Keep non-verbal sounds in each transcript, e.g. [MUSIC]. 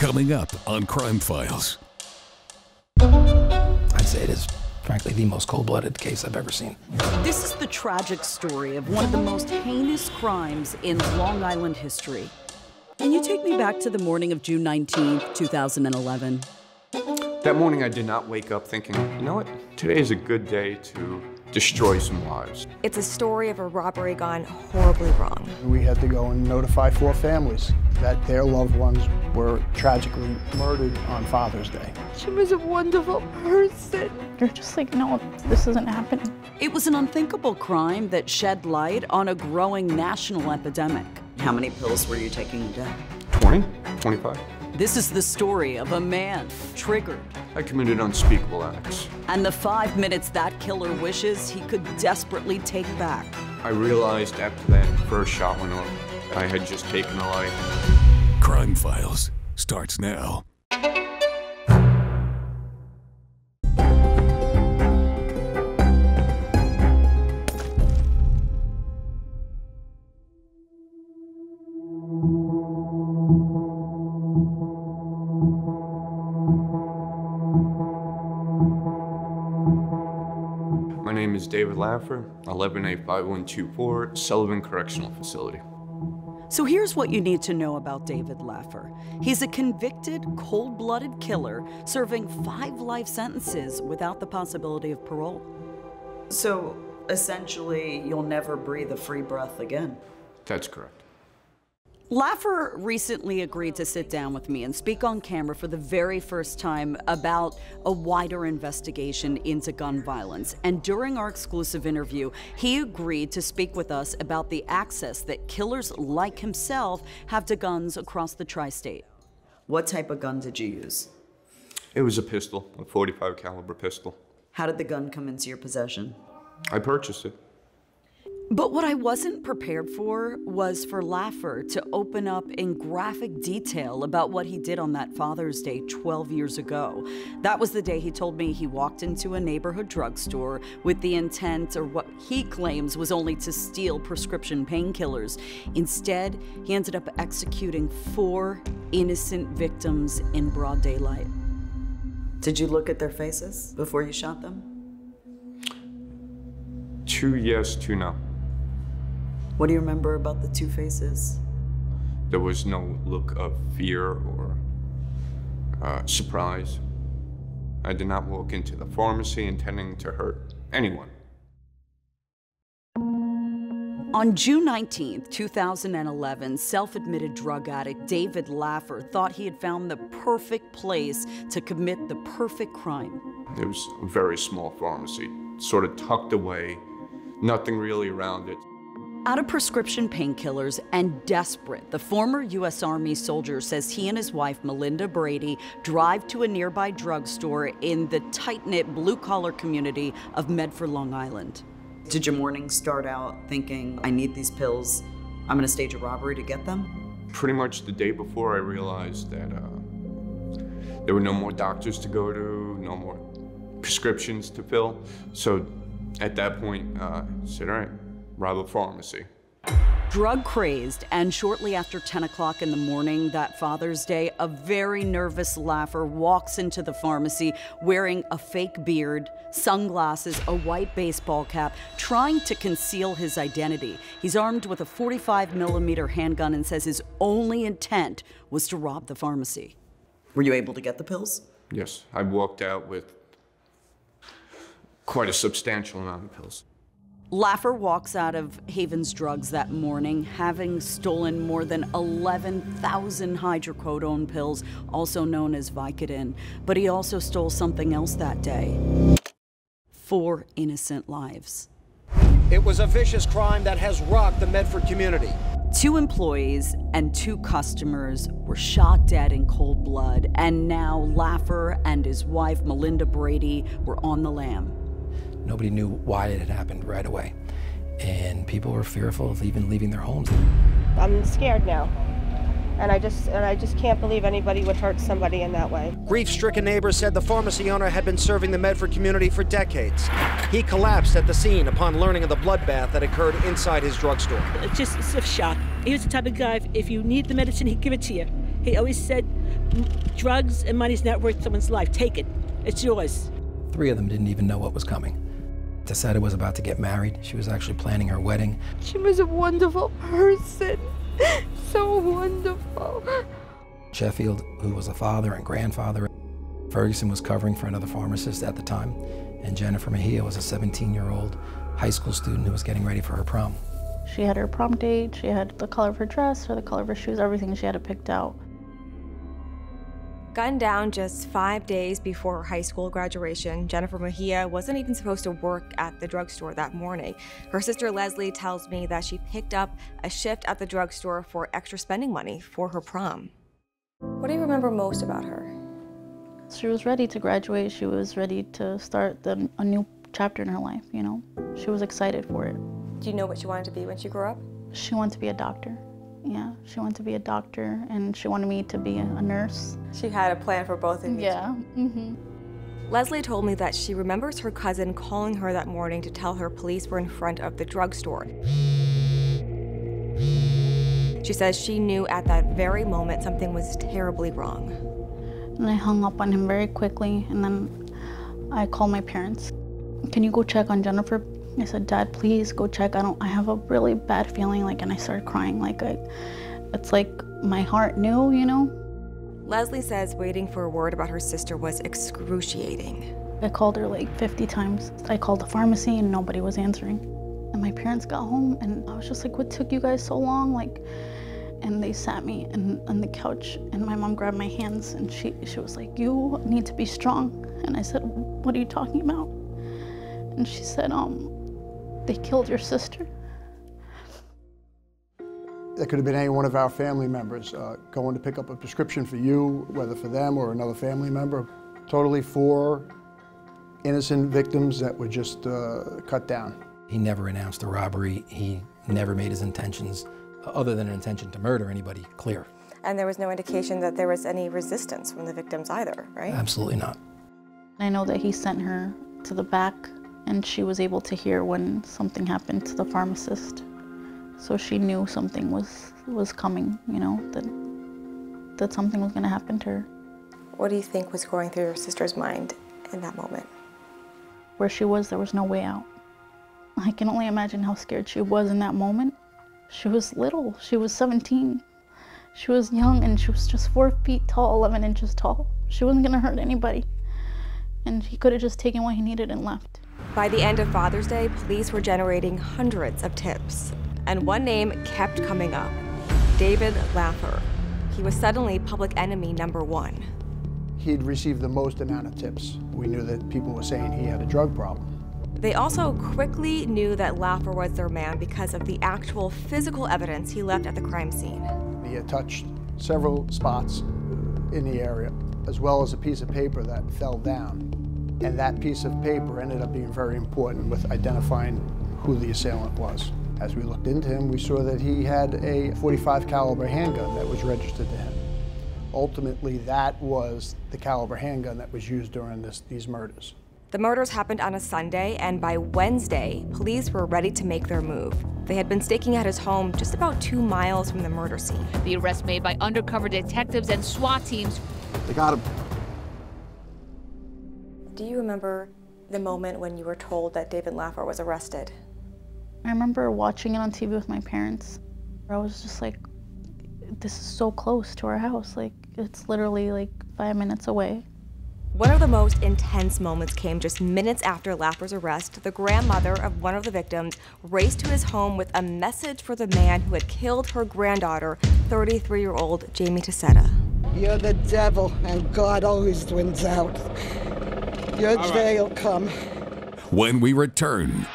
Coming up on Crime Files. I'd say it is, frankly, the most cold blooded case I've ever seen. This is the tragic story of one of the most heinous crimes in Long Island history. Can you take me back to the morning of June 19th, 2011? That morning, I did not wake up thinking, you know what, today is a good day to destroy some lives. It's a story of a robbery gone horribly wrong. We had to go and notify four families that their loved ones were tragically murdered on Father's Day. She was a wonderful person. You're just like, no, this isn't happening. It was an unthinkable crime that shed light on a growing national epidemic. How many pills were you taking a day? 20? 25? This is the story of a man triggered. I committed unspeakable acts. And the five minutes that killer wishes he could desperately take back. I realized after that first shot went off, I had just taken a life. Crime Files starts now. My name is David Laffer, 11A5124, Sullivan Correctional Facility. So here's what you need to know about David Laffer. He's a convicted, cold blooded killer serving five life sentences without the possibility of parole. So essentially, you'll never breathe a free breath again. That's correct. Laffer recently agreed to sit down with me and speak on camera for the very first time about a wider investigation into gun violence. And during our exclusive interview, he agreed to speak with us about the access that killers like himself have to guns across the tri state. What type of gun did you use? It was a pistol, a 45 caliber pistol. How did the gun come into your possession? I purchased it. But what I wasn't prepared for was for Laffer to open up in graphic detail about what he did on that Father's Day 12 years ago. That was the day he told me he walked into a neighborhood drugstore with the intent, or what he claims was only to steal prescription painkillers. Instead, he ended up executing four innocent victims in broad daylight. Did you look at their faces before you shot them? Two yes, two no. What do you remember about the two faces? There was no look of fear or uh, surprise. I did not walk into the pharmacy intending to hurt anyone. On June 19, 2011, self admitted drug addict David Laffer thought he had found the perfect place to commit the perfect crime. It was a very small pharmacy, sort of tucked away, nothing really around it. Out of prescription painkillers and desperate, the former U.S. Army soldier says he and his wife, Melinda Brady, drive to a nearby drugstore in the tight knit blue collar community of Medford, Long Island. Did your morning start out thinking, I need these pills, I'm gonna stage a robbery to get them? Pretty much the day before, I realized that uh, there were no more doctors to go to, no more prescriptions to fill. So at that point, uh, I said, all right, rob pharmacy. Drug crazed, and shortly after 10 o'clock in the morning that Father's Day, a very nervous Laffer walks into the pharmacy wearing a fake beard, sunglasses, a white baseball cap, trying to conceal his identity. He's armed with a 45 millimeter handgun and says his only intent was to rob the pharmacy. Were you able to get the pills? Yes, I walked out with quite a substantial amount of pills. Laffer walks out of Havens Drugs that morning, having stolen more than 11,000 hydrocodone pills, also known as Vicodin. But he also stole something else that day four innocent lives. It was a vicious crime that has rocked the Medford community. Two employees and two customers were shot dead in cold blood, and now Laffer and his wife, Melinda Brady, were on the lam. Nobody knew why it had happened right away. And people were fearful of even leaving their homes. I'm scared now. And I just and I just can't believe anybody would hurt somebody in that way. Grief-stricken neighbors said the pharmacy owner had been serving the Medford community for decades. He collapsed at the scene upon learning of the bloodbath that occurred inside his drugstore. It's just it's a shock. He was the type of guy, if you need the medicine, he'd give it to you. He always said, Drugs and money's not worth someone's life. Take it. It's yours. Three of them didn't even know what was coming. Taccetta was about to get married. She was actually planning her wedding. She was a wonderful person. [LAUGHS] So wonderful. Sheffield, who was a father and grandfather, Ferguson was covering for another pharmacist at the time, and Jennifer Mejia was a 17 year old high school student who was getting ready for her prom. She had her prom date, she had the color of her dress, or the color of her shoes, everything she had it picked out. Gunned down just five days before her high school graduation, Jennifer Mejia wasn't even supposed to work at the drugstore that morning. Her sister Leslie tells me that she picked up a shift at the drugstore for extra spending money for her prom. What do you remember most about her? She was ready to graduate, she was ready to start the, a new chapter in her life, you know? She was excited for it. Do you know what she wanted to be when she grew up? She wanted to be a doctor. Yeah, she wanted to be a doctor and she wanted me to be a, a nurse. She had a plan for both of you. Yeah. Mm-hmm. Leslie told me that she remembers her cousin calling her that morning to tell her police were in front of the drugstore. She says she knew at that very moment something was terribly wrong. And I hung up on him very quickly and then I called my parents. Can you go check on Jennifer? I said, Dad, please go check. I don't I have a really bad feeling like and I started crying like I it's like my heart knew, you know? Leslie says waiting for a word about her sister was excruciating. I called her like 50 times. I called the pharmacy and nobody was answering. And my parents got home and I was just like, what took you guys so long? Like and they sat me in, on the couch and my mom grabbed my hands and she, she was like, you need to be strong. And I said, what are you talking about? And she said, um, they killed your sister. That could have been any one of our family members uh, going to pick up a prescription for you, whether for them or another family member. Totally four innocent victims that were just uh, cut down. He never announced the robbery. He never made his intentions, other than an intention to murder anybody, clear. And there was no indication that there was any resistance from the victims either, right? Absolutely not. I know that he sent her to the back and she was able to hear when something happened to the pharmacist. So she knew something was was coming, you know, that that something was going to happen to her. What do you think was going through your sister's mind in that moment? Where she was, there was no way out. I can only imagine how scared she was in that moment. She was little. She was 17. She was young and she was just four feet tall, 11 inches tall. She wasn't going to hurt anybody. And he could have just taken what he needed and left. By the end of Father's Day, police were generating hundreds of tips. And one name kept coming up David Laffer. He was suddenly public enemy number one. He'd received the most amount of tips. We knew that people were saying he had a drug problem. They also quickly knew that Laffer was their man because of the actual physical evidence he left at the crime scene. He had touched several spots in the area, as well as a piece of paper that fell down. And that piece of paper ended up being very important with identifying who the assailant was. As we looked into him, we saw that he had a 45 caliber handgun that was registered to him. Ultimately, that was the caliber handgun that was used during this, these murders. The murders happened on a Sunday, and by Wednesday, police were ready to make their move. They had been staking out his home just about two miles from the murder scene. The arrest made by undercover detectives and SWAT teams. They got him. Do you remember the moment when you were told that David Laffer was arrested? I remember watching it on TV with my parents. I was just like, this is so close to our house. Like, it's literally like five minutes away. One of the most intense moments came just minutes after Laffer's arrest. The grandmother of one of the victims raced to his home with a message for the man who had killed her granddaughter, 33 year old Jamie Taccetta. You're the devil, and God always wins out. Your day will come. When we return,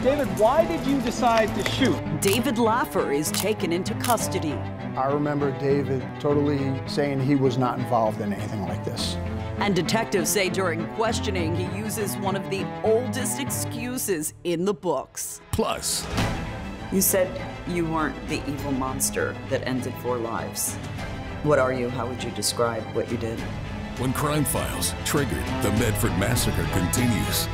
David, why did you decide to shoot? David Laffer is taken into custody. I remember David totally saying he was not involved in anything like this. And detectives say during questioning, he uses one of the oldest excuses in the books. plus, You said you weren't the evil monster that ended four lives. What are you? How would you describe what you did? When Crime Files triggered, the Medford Massacre continues.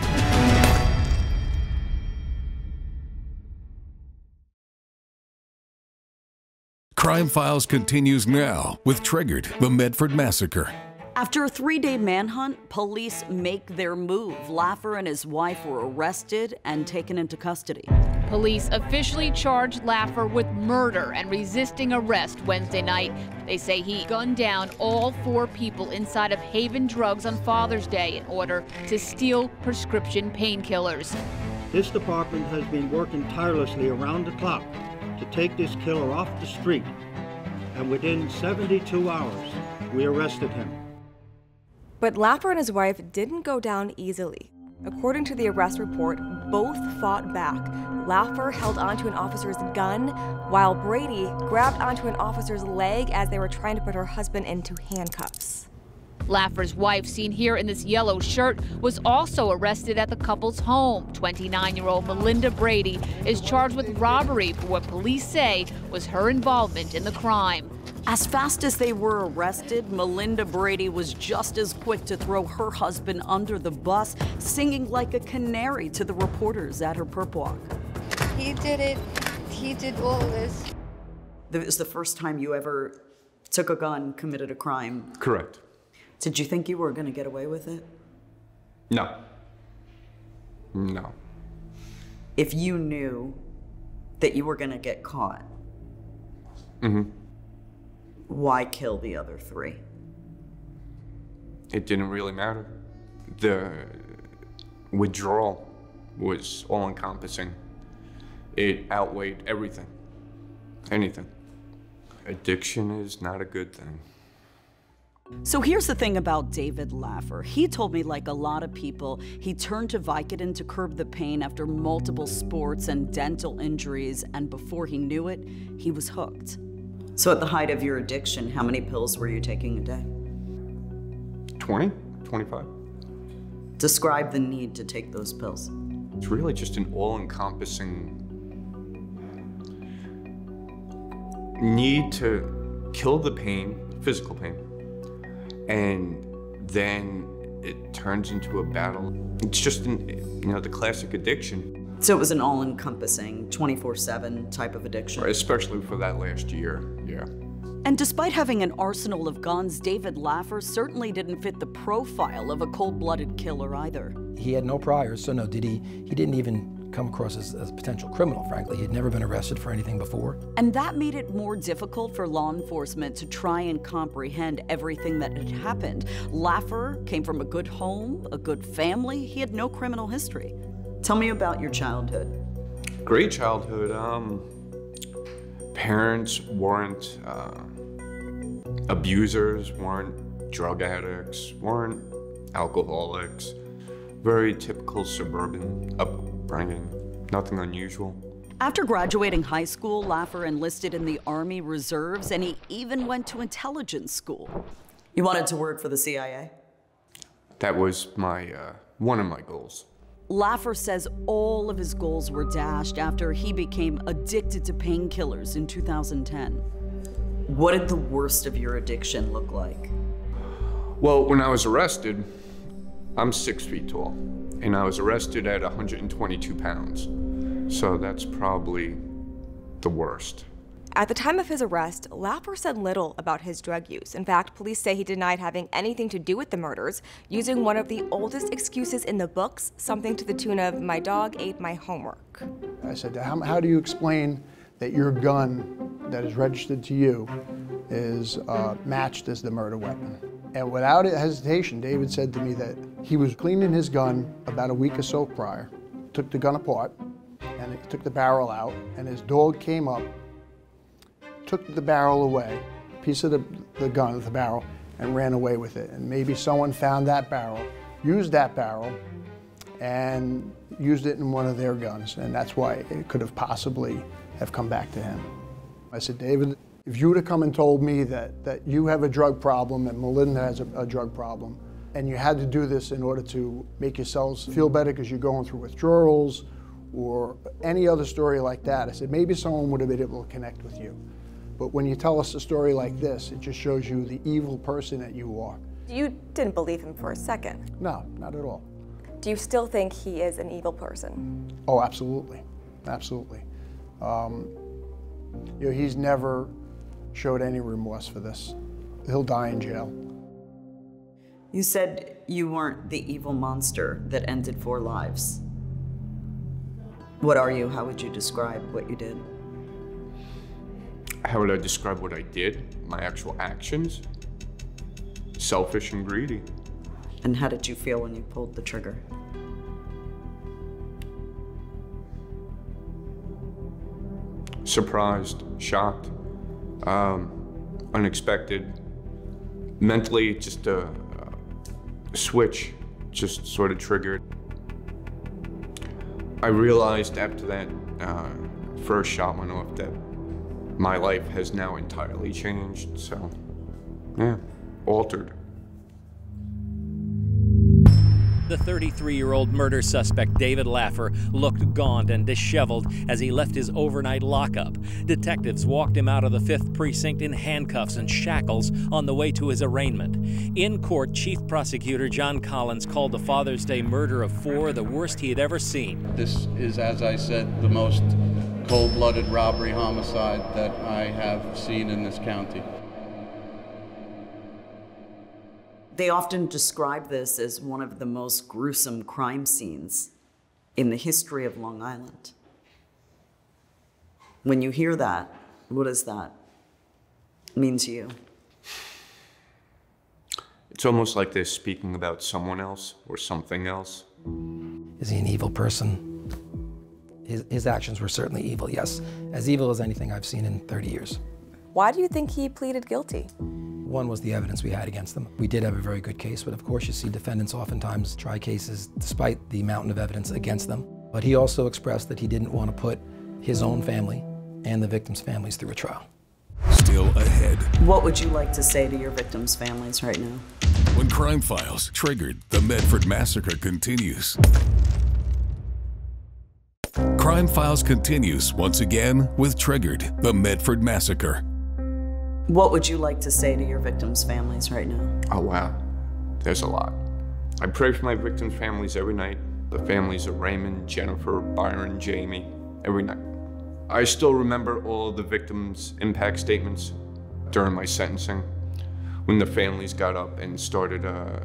Crime Files continues now with Triggered, the Medford Massacre. After a three day manhunt, police make their move. Laffer and his wife were arrested and taken into custody. Police officially charged Laffer with murder and resisting arrest Wednesday night. They say he gunned down all four people inside of Haven Drugs on Father's Day in order to steal prescription painkillers. This department has been working tirelessly around the clock to take this killer off the street, and within 72 hours, we arrested him. But Laffer and his wife didn't go down easily. According to the arrest report, both fought back. Laffer held onto an officer's gun, while Brady grabbed onto an officer's leg as they were trying to put her husband into handcuffs. Laffer's wife, seen here in this yellow shirt, was also arrested at the couple's home. 29 year old Melinda Brady is charged with robbery for what police say was her involvement in the crime. As fast as they were arrested, Melinda Brady was just as quick to throw her husband under the bus, singing like a canary to the reporters at her perp walk. He did it. He did all this. This was the first time you ever took a gun, committed a crime. Correct. Did you think you were going to get away with it? No. No. If you knew that you were going to get caught, Mm-hmm. Why kill the other three? It didn't really matter. The withdrawal was all encompassing. It outweighed everything. Anything. Addiction is not a good thing. So here's the thing about David Laffer. He told me, like a lot of people, he turned to Vicodin to curb the pain after multiple sports and dental injuries, and before he knew it, he was hooked. So, at the height of your addiction, how many pills were you taking a day? 20? 25? Describe the need to take those pills. It's really just an all encompassing need to kill the pain, physical pain, and then it turns into a battle. It's just, an, you know, the classic addiction, So, it was an all encompassing, 24 7 type of addiction. especially for that last year. Yeah. And despite having an arsenal of guns, David Laffer certainly didn't fit the profile of a cold blooded killer either. He had no priors, so no, did he? He didn't even come across as, as a potential criminal, frankly. He had never been arrested for anything before. And that made it more difficult for law enforcement to try and comprehend everything that had happened. Laffer came from a good home, a good family. He had no criminal history. Tell me about your childhood. Great childhood. Um, parents weren't uh, abusers, weren't drug addicts, weren't alcoholics. Very typical suburban upbringing. Nothing unusual. After graduating high school, Laffer enlisted in the Army Reserves and he even went to intelligence school. You wanted to work for the CIA? That was my uh, one of my goals. Laffer says all of his goals were dashed after he became addicted to painkillers in 2010. What did the worst of your addiction look like? Well, when I was arrested, I'm six feet tall, and I was arrested at 122 pounds. So that's probably the worst. At the time of his arrest, Laffer said little about his drug use. In fact, police say he denied having anything to do with the murders, using one of the oldest excuses in the books, something to the tune of, My dog ate my homework. I said, how, how do you explain that your gun that is registered to you is uh, matched as the murder weapon? And without hesitation, David said to me that he was cleaning his gun about a week or so prior, took the gun apart, and took the barrel out, and his dog came up, took the barrel away, piece of the, the gun, the barrel, and ran away with it. And maybe someone found that barrel, used that barrel, and used it in one of their guns, and that's why it could have possibly have come back to him. I said, David, if you would have come and told me that, that you have a drug problem and Melinda has a, a drug problem, and you had to do this in order to make yourselves feel better because you're going through withdrawals or any other story like that, I said, maybe someone would have been able to connect with you. But when you tell us a story like this, it just shows you the evil person that you are. You didn't believe him for a second. No, not at all. Do you still think he is an evil person? Oh, absolutely, absolutely. Um, you know, he's never showed any remorse for this. He'll die in jail. You said you weren't the evil monster that ended four lives. What are you? How would you describe what you did? How would I describe what I did? My actual actions? Selfish and greedy. And how did you feel when you pulled the trigger? Surprised, shocked, um, unexpected. Mentally, just a, a switch just sort of triggered. I realized after that uh, first shot went off that my life has now entirely changed. So, yeah, altered. The 33 year old murder suspect, David Laffer, looked gaunt and disheveled as he left his overnight lockup. Detectives walked him out of the 5th Precinct in handcuffs and shackles on the way to his arraignment. In court, Chief Prosecutor John Collins called the Father's Day murder of four the worst he had ever seen. This is, as I said, the most cold blooded robbery homicide that I have seen in this county. They often describe this as one of the most gruesome crime scenes in the history of Long Island. When you hear that, what does that mean to you? It's almost like they're speaking about someone else or something else. Is he an evil person? His, his actions were certainly evil, yes. As evil as anything I've seen in 30 years. Why do you think he pleaded guilty? One was the evidence we had against them. We did have a very good case, but of course you see defendants oftentimes try cases despite the mountain of evidence against them. But he also expressed that he didn't want to put his own family and the victims' families through a trial. Still ahead. What would you like to say to your victims' families right now? When Crime Files triggered, the Medford Massacre continues. Crime Files continues once again with Triggered, the Medford Massacre. What would you like to say to your victims' families right now? Oh, wow. There's a lot. I pray for my victims' families every night. The families of Raymond, Jennifer, Byron, Jamie, every night. I still remember all of the victims' impact statements during my sentencing when the families got up and started uh,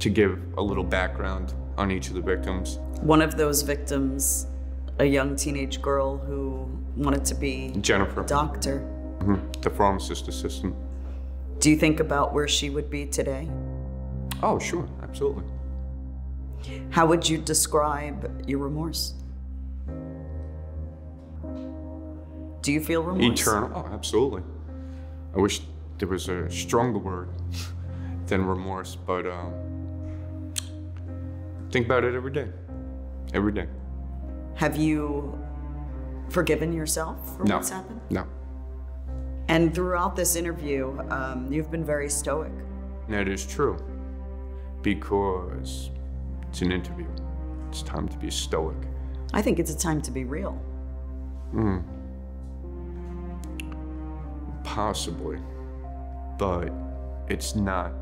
to give a little background on each of the victims. One of those victims, a young teenage girl who wanted to be Jennifer. a doctor. Mhm, The pharmacist assistant. Do you think about where she would be today? Oh, sure, absolutely. How would you describe your remorse? Do you feel remorse? Eternal. Oh, absolutely. I wish there was a stronger word [LAUGHS] than remorse, but um, think about it every day. Every day. Have you forgiven yourself for no. what's happened? No. And throughout this interview, um, you've been very stoic. That is true. Because it's an interview. It's time to be stoic. I think it's a time to be real. Hmm. Possibly. But it's not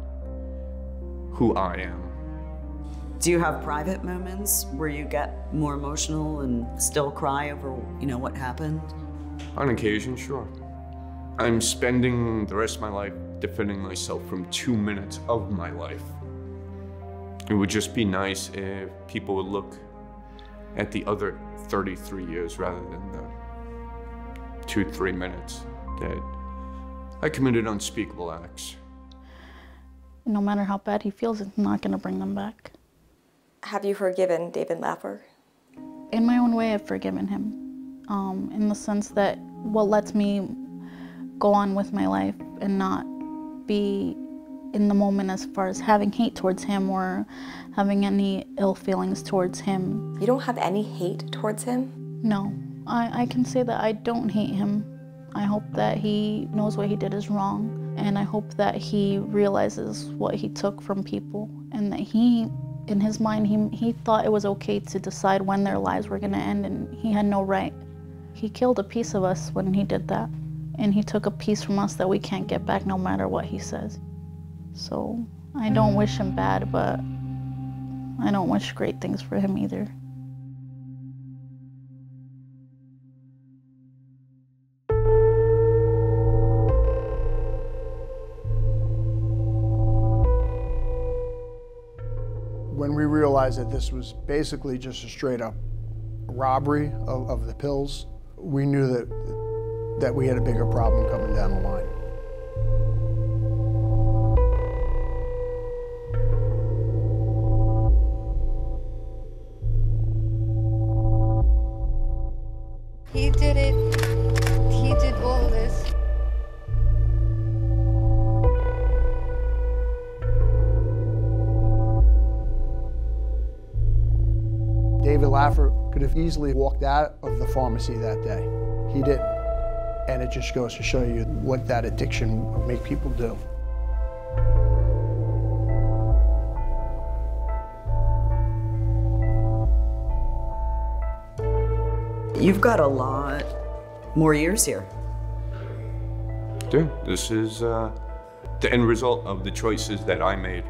who I am. Do you have private moments where you get more emotional and still cry over, you know, what happened? On occasion, sure. I'm spending the rest of my life defending myself from two minutes of my life. It would just be nice if people would look at the other 33 years rather than the two, three minutes that I committed unspeakable acts. No matter how bad he feels, it's not going to bring them back. Have you forgiven David Laffer? In my own way, I've forgiven him. Um, in the sense that what lets me go on with my life and not be in the moment as far as having hate towards him or having any ill feelings towards him. You don't have any hate towards him? No, I, I can say that I don't hate him. I hope that he knows what he did is wrong, and I hope that he realizes what he took from people, and that he, in his mind, he, he thought it was okay to decide when their lives were gonna end, and he had no right. He killed a piece of us when he did that, and he took a piece from us that we can't get back no matter what he says. So I don't mm. wish him bad, but I don't wish great things for him either. Realized that this was basically just a straight up robbery of, of the pills, we knew that, that we had a bigger problem coming down the line. Easily walked out of the pharmacy that day. He didn't. And it just goes to show you what that addiction would make people do. You've got a lot more years here. Dude, this is uh, the end result of the choices that I made.